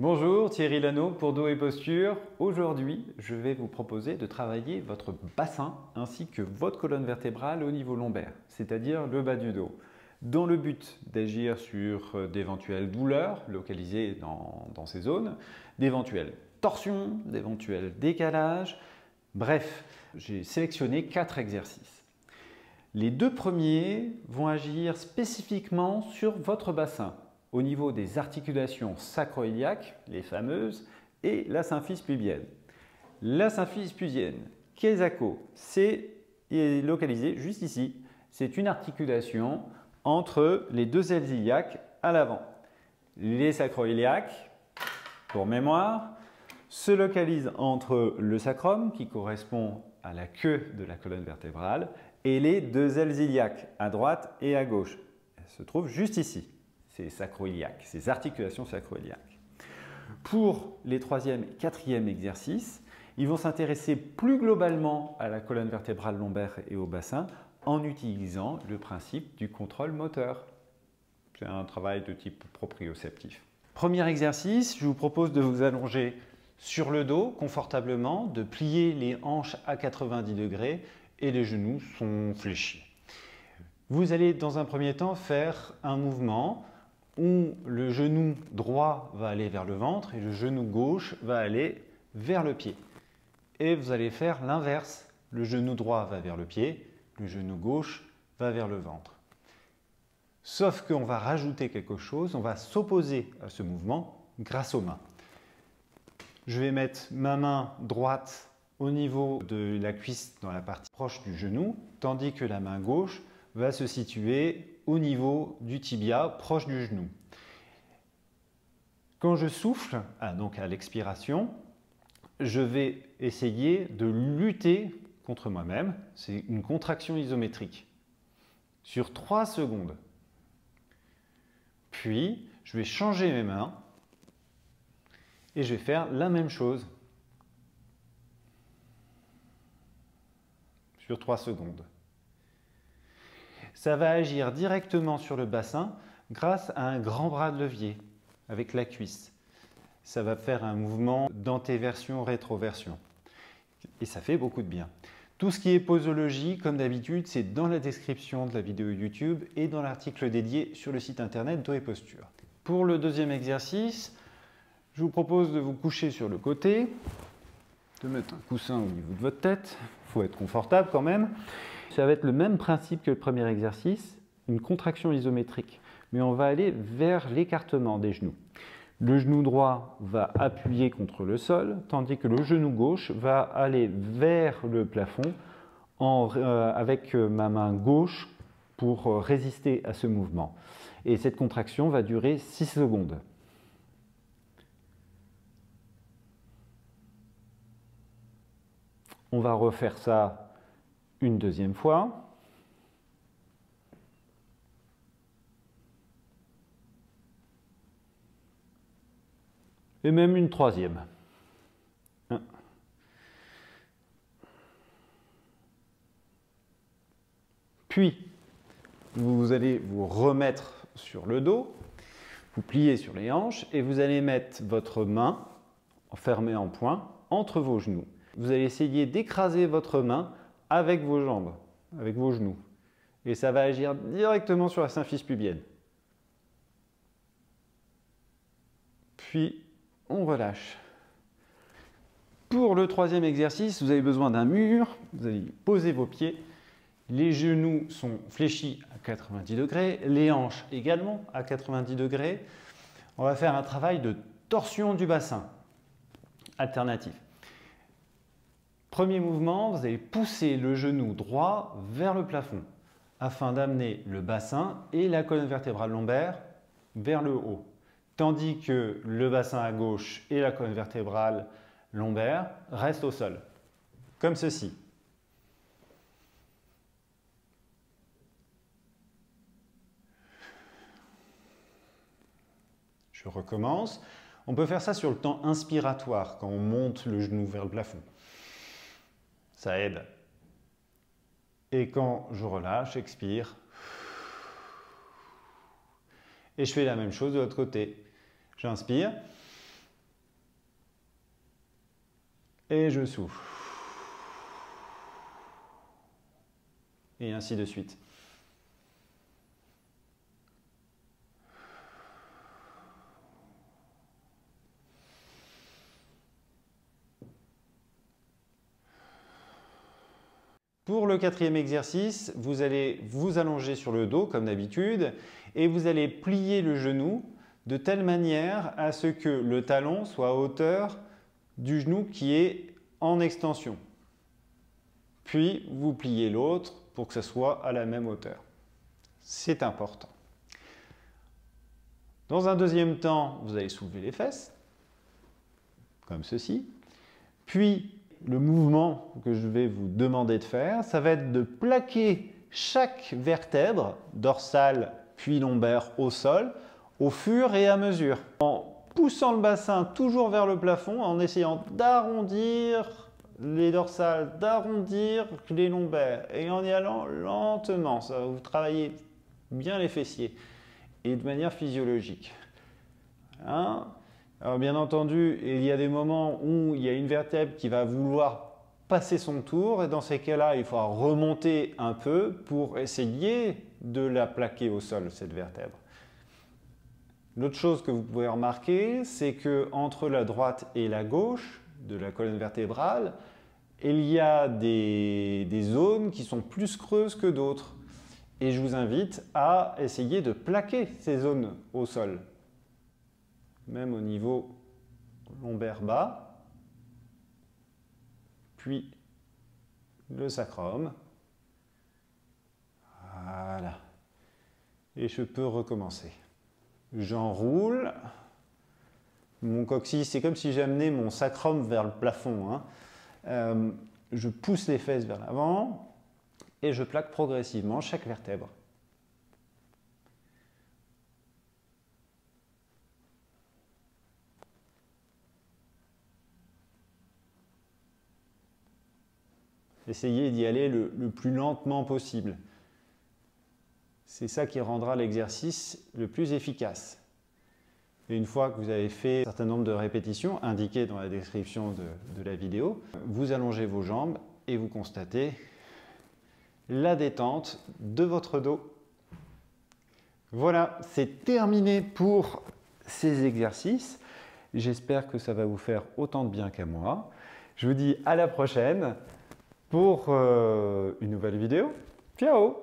Bonjour, Thierry Lano pour Dos et Posture. Aujourd'hui, je vais vous proposer de travailler votre bassin ainsi que votre colonne vertébrale au niveau lombaire, c'est-à-dire le bas du dos, dans le but d'agir sur euh, d'éventuelles douleurs localisées dans, dans ces zones, d'éventuelles torsions, d'éventuels décalages. Bref, j'ai sélectionné quatre exercices. Les deux premiers vont agir spécifiquement sur votre bassin, au niveau des articulations sacroiliaques, les fameuses, et la symphyse pubienne. La symphyse pubienne, Kesako, c'est localisé juste ici. C'est une articulation entre les deux ailes iliaques à l'avant. Les sacroiliaques, pour mémoire, se localisent entre le sacrum, qui correspond à la queue de la colonne vertébrale, et les deux ailes iliaques, à droite et à gauche. Elles se trouvent juste ici ces sacroiliaques, ces articulations sacroiliaques. Pour les troisième et quatrième exercices, ils vont s'intéresser plus globalement à la colonne vertébrale lombaire et au bassin en utilisant le principe du contrôle moteur. C'est un travail de type proprioceptif. Premier exercice, je vous propose de vous allonger sur le dos confortablement, de plier les hanches à 90 degrés et les genoux sont fléchis. Vous allez dans un premier temps faire un mouvement où le genou droit va aller vers le ventre et le genou gauche va aller vers le pied. Et vous allez faire l'inverse. Le genou droit va vers le pied, le genou gauche va vers le ventre. Sauf qu'on va rajouter quelque chose, on va s'opposer à ce mouvement grâce aux mains. Je vais mettre ma main droite au niveau de la cuisse dans la partie proche du genou, tandis que la main gauche va se situer au niveau du tibia, proche du genou. Quand je souffle, ah, donc à l'expiration, je vais essayer de lutter contre moi-même. C'est une contraction isométrique sur 3 secondes. Puis, je vais changer mes mains et je vais faire la même chose sur 3 secondes ça va agir directement sur le bassin grâce à un grand bras de levier avec la cuisse. Ça va faire un mouvement d'antéversion, rétroversion. Et ça fait beaucoup de bien. Tout ce qui est posologie, comme d'habitude, c'est dans la description de la vidéo YouTube et dans l'article dédié sur le site internet Dos et Posture. Pour le deuxième exercice, je vous propose de vous coucher sur le côté, de mettre un coussin au niveau de votre tête, il faut être confortable quand même, ça va être le même principe que le premier exercice, une contraction isométrique, mais on va aller vers l'écartement des genoux. Le genou droit va appuyer contre le sol, tandis que le genou gauche va aller vers le plafond euh, avec euh, ma main gauche pour euh, résister à ce mouvement. Et cette contraction va durer 6 secondes. On va refaire ça une deuxième fois. Et même une troisième. Puis, vous allez vous remettre sur le dos, vous pliez sur les hanches et vous allez mettre votre main fermée en point entre vos genoux. Vous allez essayer d'écraser votre main avec vos jambes, avec vos genoux. Et ça va agir directement sur la symphyse pubienne. Puis, on relâche. Pour le troisième exercice, vous avez besoin d'un mur. Vous allez poser vos pieds. Les genoux sont fléchis à 90 degrés, les hanches également à 90 degrés. On va faire un travail de torsion du bassin alternatif. Premier mouvement, vous allez pousser le genou droit vers le plafond afin d'amener le bassin et la colonne vertébrale lombaire vers le haut. Tandis que le bassin à gauche et la colonne vertébrale lombaire restent au sol. Comme ceci. Je recommence. On peut faire ça sur le temps inspiratoire, quand on monte le genou vers le plafond ça aide. Et quand je relâche, expire. Et je fais la même chose de l'autre côté. J'inspire. Et je souffle. Et ainsi de suite. Pour le quatrième exercice, vous allez vous allonger sur le dos comme d'habitude et vous allez plier le genou de telle manière à ce que le talon soit à hauteur du genou qui est en extension. Puis vous pliez l'autre pour que ce soit à la même hauteur. C'est important. Dans un deuxième temps, vous allez soulever les fesses, comme ceci. Puis le mouvement que je vais vous demander de faire, ça va être de plaquer chaque vertèbre, dorsale puis lombaire, au sol, au fur et à mesure. En poussant le bassin toujours vers le plafond, en essayant d'arrondir les dorsales, d'arrondir les lombaires, et en y allant lentement. Ça va vous travailler bien les fessiers, et de manière physiologique. Alors bien entendu, il y a des moments où il y a une vertèbre qui va vouloir passer son tour et dans ces cas-là, il faudra remonter un peu pour essayer de la plaquer au sol, cette vertèbre. L'autre chose que vous pouvez remarquer, c'est que entre la droite et la gauche de la colonne vertébrale, il y a des, des zones qui sont plus creuses que d'autres. Et je vous invite à essayer de plaquer ces zones au sol même au niveau lombaire bas, puis le sacrum. Voilà. Et je peux recommencer. J'enroule. Mon coccyx, c'est comme si j'amenais mon sacrum vers le plafond. Hein. Euh, je pousse les fesses vers l'avant et je plaque progressivement chaque vertèbre. Essayez d'y aller le, plus lentement possible. C'est ça qui rendra l'exercice le plus efficace. Une fois que vous avez fait un certain nombre de répétitions indiquées dans la description de, la vidéo, vous allongez vos jambes et vous constatez la détente de votre dos. Voilà, c'est terminé pour ces exercices. J'espère que ça va vous faire autant de bien qu'à moi. Je vous dis à la prochaine pour euh, une nouvelle vidéo. Ciao